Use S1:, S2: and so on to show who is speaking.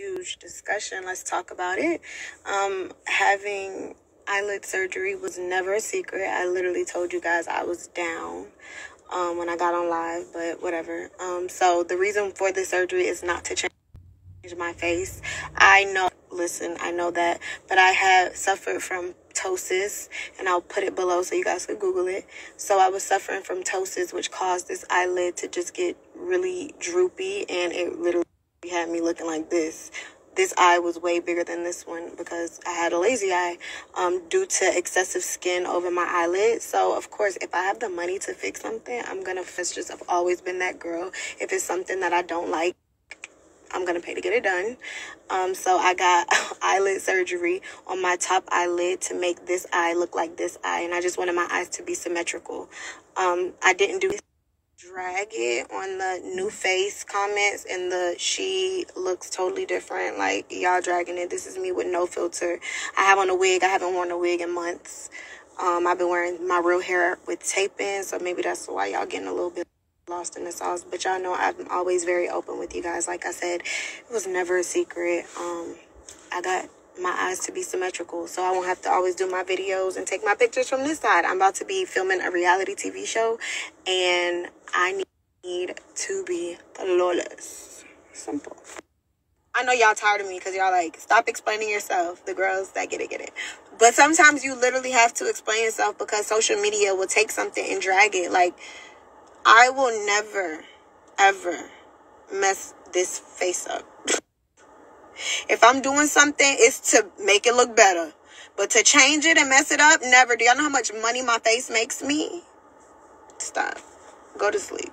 S1: huge discussion. Let's talk about it. Um, having eyelid surgery was never a secret. I literally told you guys I was down um, when I got on live, but whatever. Um, so the reason for the surgery is not to change my face. I know, listen, I know that, but I have suffered from ptosis, and I'll put it below so you guys can Google it. So I was suffering from ptosis, which caused this eyelid to just get really droopy, and it literally had me looking like this this eye was way bigger than this one because I had a lazy eye um, due to excessive skin over my eyelid. So, of course, if I have the money to fix something, I'm going to fix just, I've always been that girl. If it's something that I don't like, I'm to pay to get it done. Um, so I got eyelid surgery on my top eyelid to make this eye look like this eye. And I just wanted my eyes to be symmetrical. Um, I didn't do drag it on the new face comments and the she looks totally different. Like y'all dragging it. This is me with no filter. I have on a wig. I haven't worn a wig in months. Um i've been wearing my real hair with tape in so maybe that's why y'all getting a little bit lost in the sauce. But y'all know i'm always very open with you guys. Like i said it was never a secret. Um i got my eyes to be symmetrical so I won't have to always do my videos and take my pictures from this side. I'm about to be filming a reality TV show and I need to be flawless. Simple. I know y'all tired of me because y'all like, stop explaining yourself. The girls that get it, get it. But sometimes you literally have to explain yourself because social media will take something and drag it. Like, I will never, ever mess this face up. If I'm doing something, it's to make it look better. But to change it and mess it up, never. Do y'all know how much money my face makes me? Stop. Go to sleep.